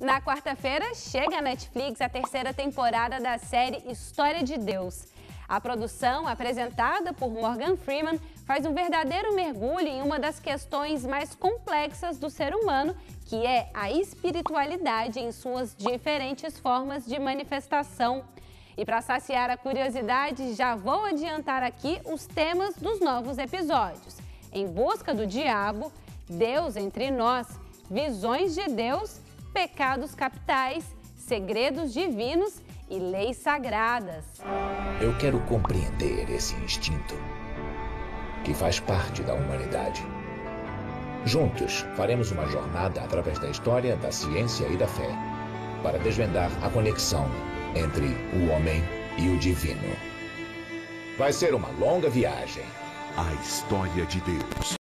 Na quarta-feira, chega à Netflix a terceira temporada da série História de Deus. A produção, apresentada por Morgan Freeman, faz um verdadeiro mergulho em uma das questões mais complexas do ser humano, que é a espiritualidade em suas diferentes formas de manifestação. E para saciar a curiosidade, já vou adiantar aqui os temas dos novos episódios: Em Busca do Diabo, Deus entre Nós, Visões de Deus pecados capitais, segredos divinos e leis sagradas. Eu quero compreender esse instinto que faz parte da humanidade. Juntos faremos uma jornada através da história, da ciência e da fé para desvendar a conexão entre o homem e o divino. Vai ser uma longa viagem. A história de Deus.